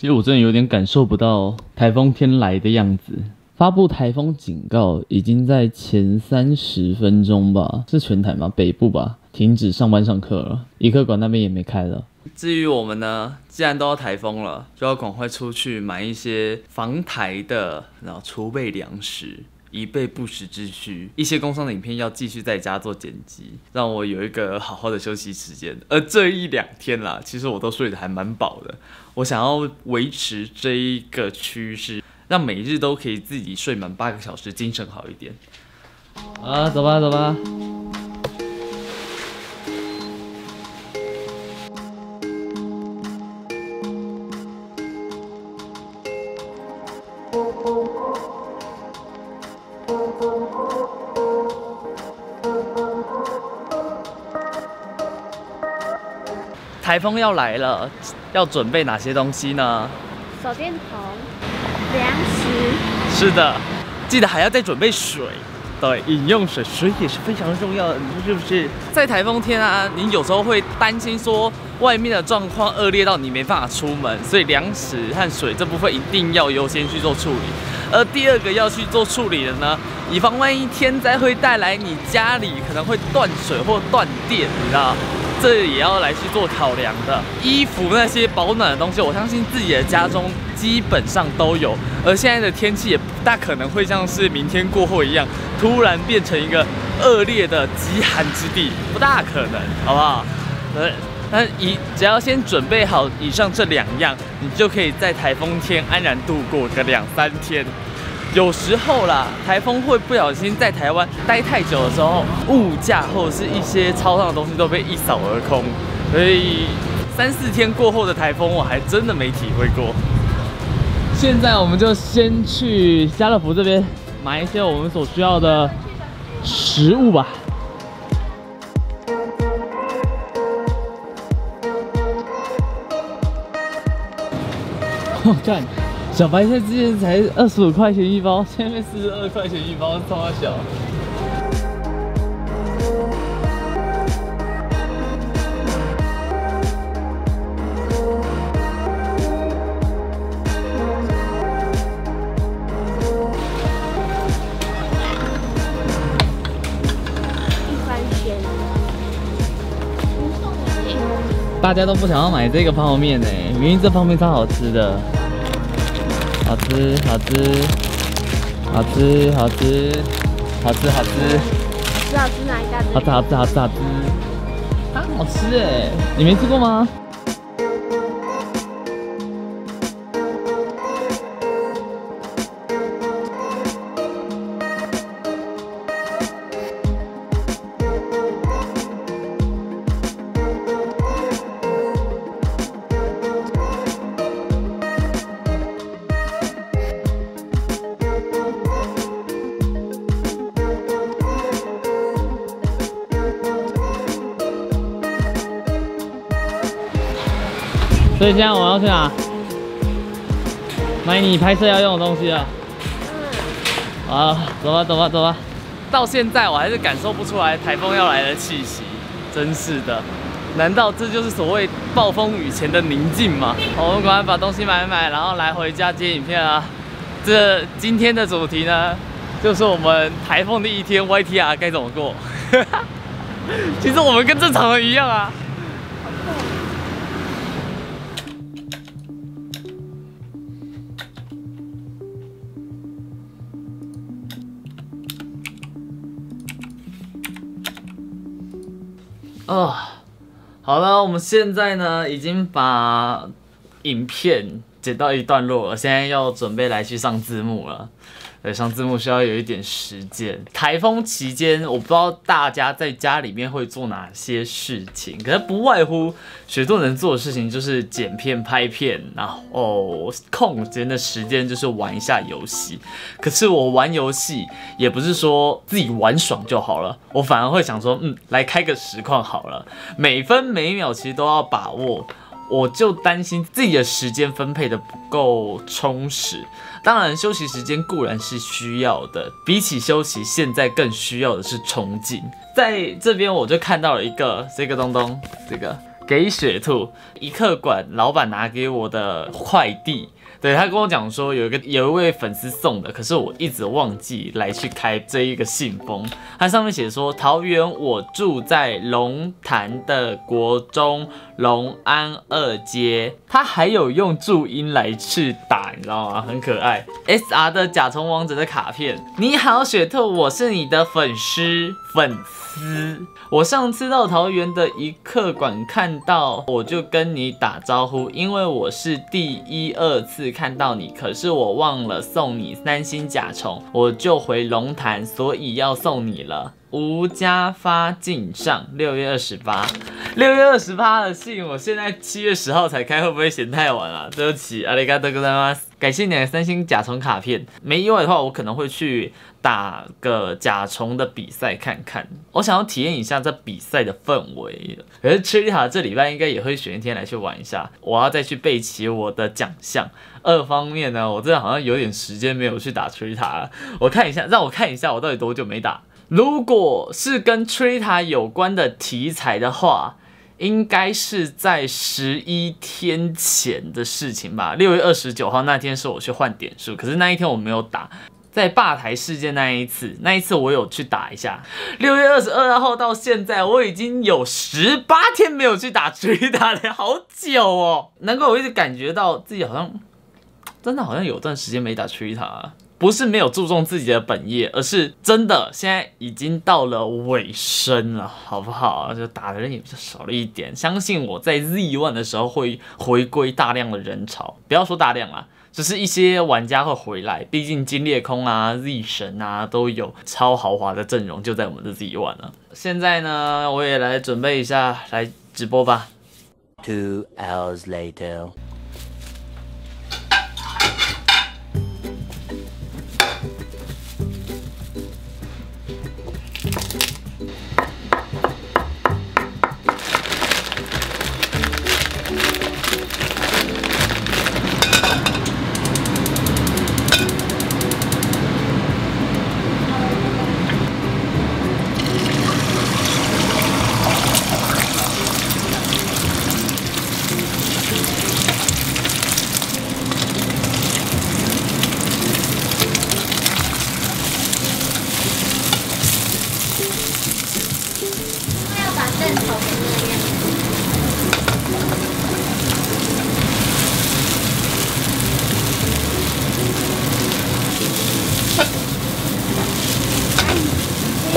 其实我真的有点感受不到台风天来的样子。发布台风警告已经在前三十分钟吧，是全台吗？北部吧，停止上班上课了，一科馆那边也没开了。至于我们呢，既然都要台风了，就要赶快出去买一些防台的，然后储备粮食，以备不时之需。一些工商的影片要继续在家做剪辑，让我有一个好好的休息时间。而这一两天啦，其实我都睡得还蛮饱的。我想要维持这一个趋势。让每日都可以自己睡满八个小时，精神好一点。啊，走吧，走吧。台风要来了，要准备哪些东西呢？手电筒。粮食是的，记得还要再准备水，对，饮用水，水也是非常重要的，你说是不是？在台风天啊，你有时候会担心说外面的状况恶劣到你没办法出门，所以粮食和水这部分一定要优先去做处理。而第二个要去做处理的呢，以防万一天灾会带来你家里可能会断水或断电，你知道？这也要来去做考量的。衣服那些保暖的东西，我相信自己的家中基本上都有。而现在的天气也不大可能会像是明天过后一样，突然变成一个恶劣的极寒之地，不大可能，好不好？呃，那以只要先准备好以上这两样，你就可以在台风天安然度过个两三天。有时候啦，台风会不小心在台湾待太久的时候，物价或者是一些超上的东西都被一扫而空。所以三四天过后的台风，我还真的没体会过。现在我们就先去家乐福这边买一些我们所需要的食物吧。我 看。小白菜之前才二十五块钱一包，现在四十二块钱一包，超小。大家都不想要买这个泡面呢，明明这泡面超好吃的。好吃，好吃，好吃，好吃，好吃，好吃，好吃哪一家？好吃，好吃，好吃，好吃，它好吃哎，你没吃过吗？所以现在我要去哪？买你拍摄要用的东西了！嗯。啊，走吧，走吧，走吧。到现在我还是感受不出来台风要来的气息，真是的。难道这就是所谓暴风雨前的宁静吗？我们赶快把东西买买，然后来回家接影片啊。这今天的主题呢，就是我们台风的一天，YTR 该怎么过？其实我们跟正常人一样啊。啊，好了，我们现在呢已经把影片剪到一段落了，现在要准备来去上字幕了。对，上字幕需要有一点时间。台风期间，我不知道大家在家里面会做哪些事情，可是不外乎雪兔能做的事情就是剪片、拍片，然后空闲的时间就是玩一下游戏。可是我玩游戏也不是说自己玩爽就好了，我反而会想说，嗯，来开个实况好了，每分每秒其实都要把握。我就担心自己的时间分配的不够充实。当然，休息时间固然是需要的，比起休息，现在更需要的是冲劲。在这边，我就看到了一个这个东东，这个给雪兔一客馆老板拿给我的快递。对他跟我讲说，有一个有一位粉丝送的，可是我一直忘记来去开这一个信封。它上面写说，桃园我住在龙潭的国中龙安二街。他还有用注音来去打，你知道吗？很可爱。S R 的甲虫王者的卡片，你好雪兔，我是你的粉丝粉丝。我上次到桃园的一客馆看到，我就跟你打招呼，因为我是第一二次看到你，可是我忘了送你三星甲虫，我就回龙潭，所以要送你了。吴家发敬上，六月二十八，六月二十八的信，我现在七月十号才开，会不会嫌太晚了？对不起，阿里嘎多ございます。感谢你的三星甲虫卡片，没意外的话，我可能会去打个甲虫的比赛看看，我想要体验一下这比赛的氛围。可是 t r i 这礼拜应该也会选一天来去玩一下，我要再去备齐我的奖项。二方面呢，我真的好像有点时间没有去打 t r i 了，我看一下，让我看一下我到底多久没打。 如果是跟 Trita 有关的题材的话，应该是在十一天前的事情吧。六月二十九号那天是我去换点数，可是那一天我没有打，在吧台事件那一次，那一次我有去打一下。六月二十二号到现在，我已经有十八天没有去打 Trita 了，好久哦。难怪我一直感觉到自己好像真的好像有段时间没打吹塔。不是没有注重自己的本业，而是真的现在已经到了尾声了，好不好？就打的人也比较少了一点。相信我在 Z One 的时候会回归大量的人潮，不要说大量啦，只是一些玩家会回来。毕竟金裂空啊、Z 神啊都有超豪华的阵容，就在我们的 Z One 了。现在呢，我也来准备一下来直播吧。Two hours later.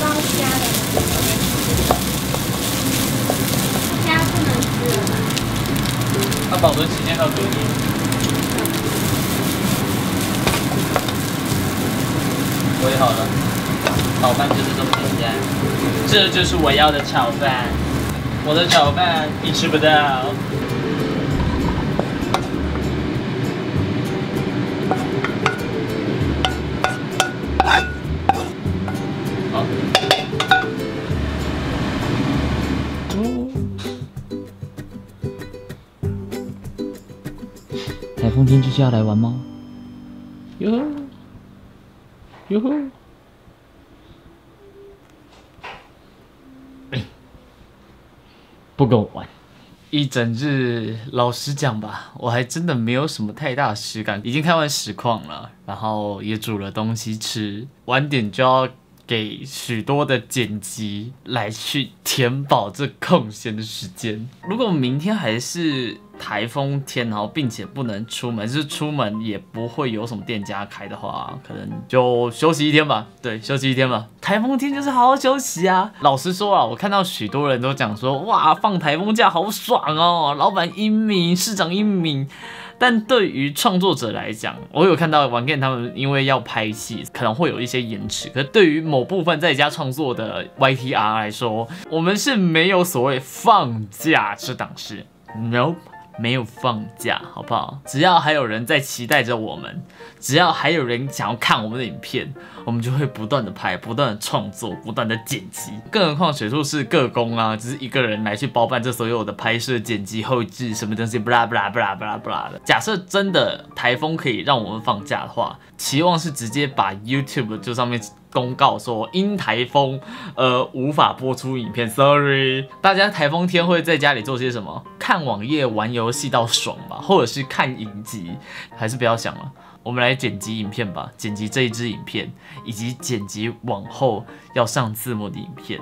包虾的，虾不能吃。它保存期间到隔夜。我也好了，炒饭就是这么简单，这就是我要的炒饭。我的炒饭你吃不到。天就是要来玩吗？哟呵，哟呵！不跟我玩。一整日，老实讲吧，我还真的没有什么太大的实感。已经看完实况了，然后也煮了东西吃，晚点就要。给许多的剪辑来去填饱这空闲的时间。如果明天还是台风天，然后并且不能出门，就是出门也不会有什么店家开的话，可能就休息一天吧。对，休息一天吧。台风天就是好好休息啊。老实说啊，我看到许多人都讲说，哇，放台风假好爽哦，老板英明，市长英明。但对于创作者来讲，我有看到玩 game 他们因为要拍戏，可能会有一些延迟。可是对于某部分在家创作的 YTR 来说，我们是没有所谓放假这档事，Nope。没有放假，好不好？只要还有人在期待着我们，只要还有人想要看我们的影片，我们就会不断的拍，不断的创作，不断的剪辑。更何况水柱是个工啊，只是一个人来去包办这所有的拍摄、剪辑、后置什么东西，不啦不啦不啦不啦不啦的。假设真的台风可以让我们放假的话，期望是直接把 YouTube 这上面公告说因台风而无法播出影片，sorry。大家台风天会在家里做些什么？看网页、玩游戏到爽吧，或者是看影集，还是不要想了。我们来剪辑影片吧，剪辑这一支影片，以及剪辑往后要上字幕的影片。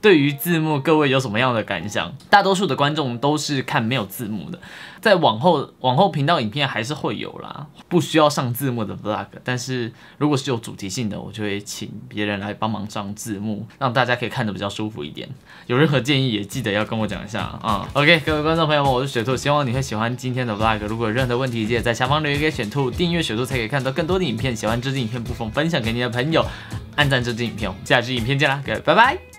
对于字幕，各位有什么样的感想？大多数的观众都是看没有字幕的，在往后往后频道影片还是会有啦，不需要上字幕的 vlog。但是如果是有主题性的，我就会请别人来帮忙上字幕，让大家可以看得比较舒服一点。有任何建议也记得要跟我讲一下啊。OK，各位观众朋友们，我是雪兔，希望你会喜欢今天的 vlog。如果有任何问题，记得在下方留言给雪兔，订阅雪兔才可以看到更多的影片。喜欢这支影片不妨分享给你的朋友，按赞这支影片。我们下支影片见啦，各位拜拜。